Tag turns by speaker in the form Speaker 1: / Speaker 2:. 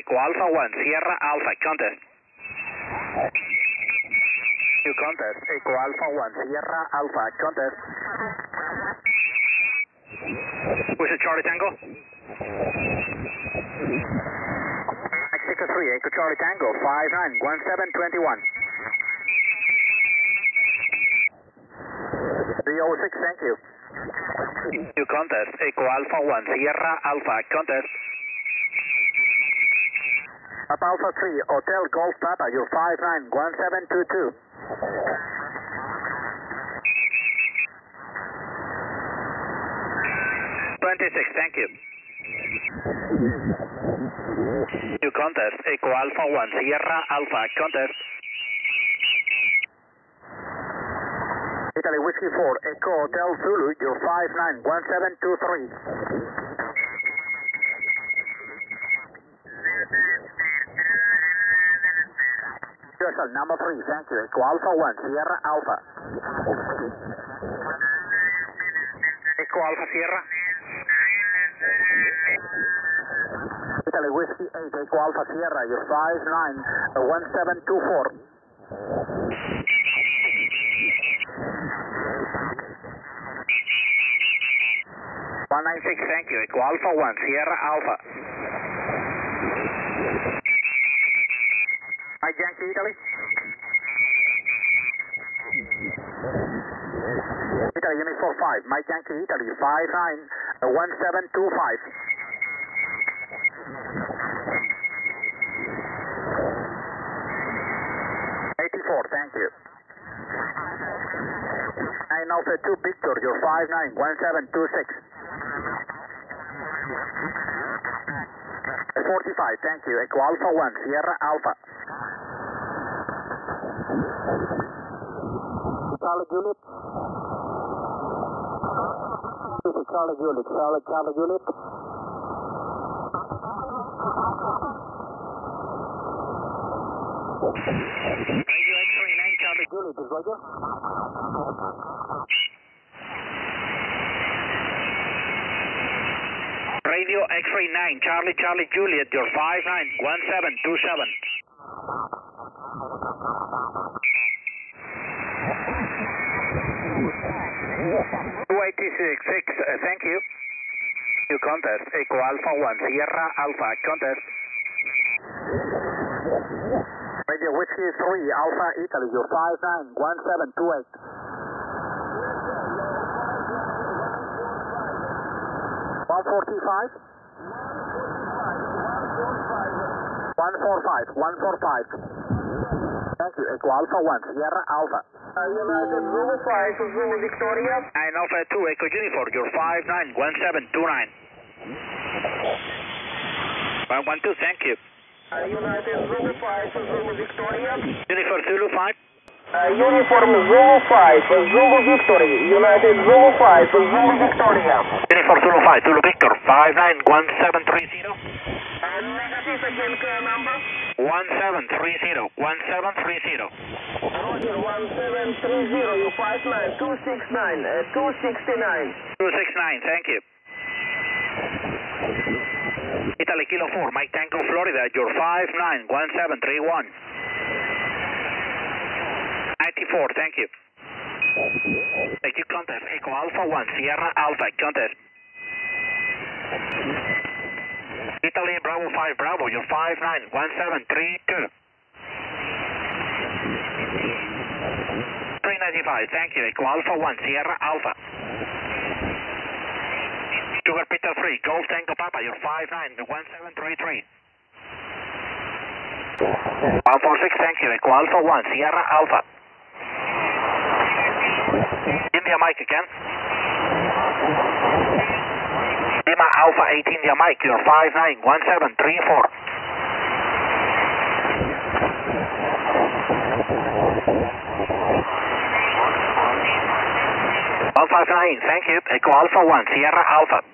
Speaker 1: Echo Alpha 1, Sierra Alpha, contest. CQ contest, Echo Alpha 1, Sierra Alpha, contest. Push it, Charlie Tango. Mexico 3, Echo Charlie Tango, 591721. 306, thank you. CQ contest, Echo Alpha 1, Sierra Alpha, contest. Papa Alpha 3, Hotel Golf Papa, you're 591722. Twenty-six, thank you. CQ contest, Echo Alpha 1, Sierra Alpha, contest. Italy Whiskey 4, Echo Hotel Zulu, you're 591723. USL number 3, thank you. Echo Alpha 1, Sierra Alpha. Echo Alpha Sierra. Italy Whiskey 8, Echo Alpha Sierra, you're 591724. Uh, 196, thank you. Echo Alpha 1, Sierra Alpha. Mike Yankee, Italy. Italy, Unit 45, Mike Yankee, uh, Italy, 591725. Eighty-four, thank you. Nine Alpha 2 Victor, you're 591726. 45, thank you. Echo Alpha 1, Sierra Alpha. Charlie Juliet. This is Charlie Juliet. Charlie, Charlie Juliet. Radio X-ray 9, Charlie Juliet, is Roger. Radio X-ray 9, Charlie, Charlie Juliet, you're 591727. 286, uh, thank you. CQ contest, Echo Alpha 1, Sierra Alpha, contest. Radio Whiskey 3, Alpha Italy, you're 591728. 145? 145, 145. Thank you, Echo Alpha 1, Sierra Alpha.
Speaker 2: United Zulu 5, Zulu Victoria.
Speaker 1: 9 Alpha 2, Echo Unifor, you're 591729. 112, thank you.
Speaker 2: United Zulu 5, Zulu Victoria.
Speaker 1: Unifor Zulu 5.
Speaker 2: Uniform Zulu 5, Zulu Victory. United Zulu 5, Zulu Victoria.
Speaker 1: Unifor Zulu 5, Zulu Victor, 591730.
Speaker 2: Negative again, clear number.
Speaker 1: 1730, 1730.
Speaker 2: Roger, 1730, you 59, 269, uh, 269.
Speaker 1: 269, thank you. Italy Kilo 4, Mike Tango, Florida, you're 591731. 94, thank you. Thank you, contest. Echo Alpha 1, Sierra Alpha, contest. Italy Bravo 5, Bravo, you're 591732. 395, thank you. Echo Alpha 1, Sierra Alpha. Sugar Peter 3, Golf Tango Papa, you're 591733. 146, thank you. Echo Alpha 1, Sierra Alpha. India Mike again. Lima Alpha 8 India Mike, you're 591734. 159, thank you. Echo Alpha 1, Sierra Alpha.